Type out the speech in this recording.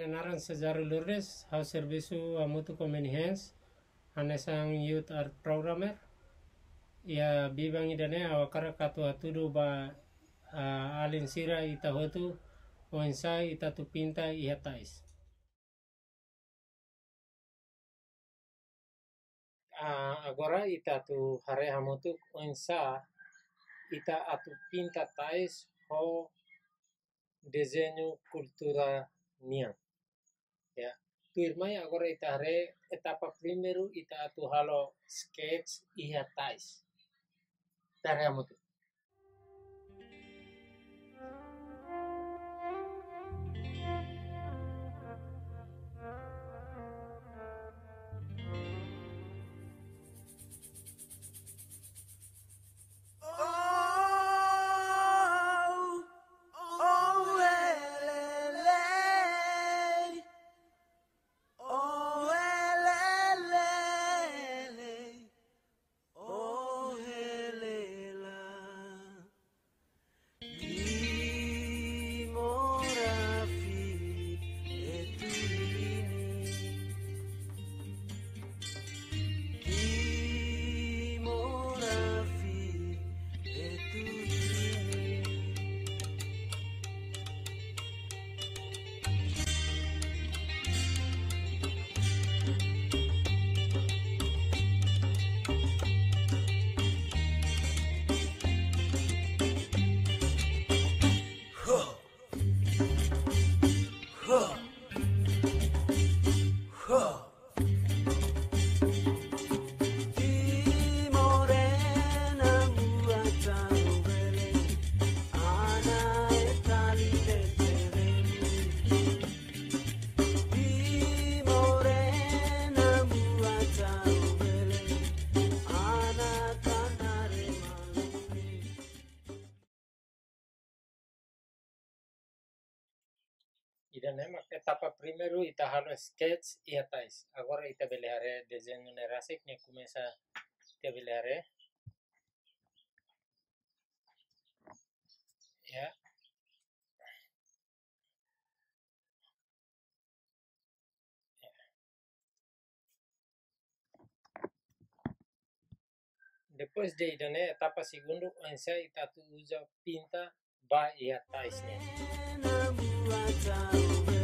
Aran Sejarah Lourdes, House Serviço a Mutu Convenience, Hanesang Youth Art Programmer. Ya bibang idane awakara katu atudu ba uh, alin sira ita hotu oinsa ita tu pinta ihatais. Uh, agora ita tu hare hamutu oinsa ita atu pinta tais ho desenho cultura nian. Ya, tu irmai agora ita hare etapa primeiro ita atu halo sketch ihatais. Tare hamutu. Idane mak etapa primeiro ita halo sketch ihatais. Agora ita bele hare desenho ne rasik ne começa hare. Ya. Depois de idane etapa segundo ensa ita tu usa pinta ba ihatais ne. Muata right time.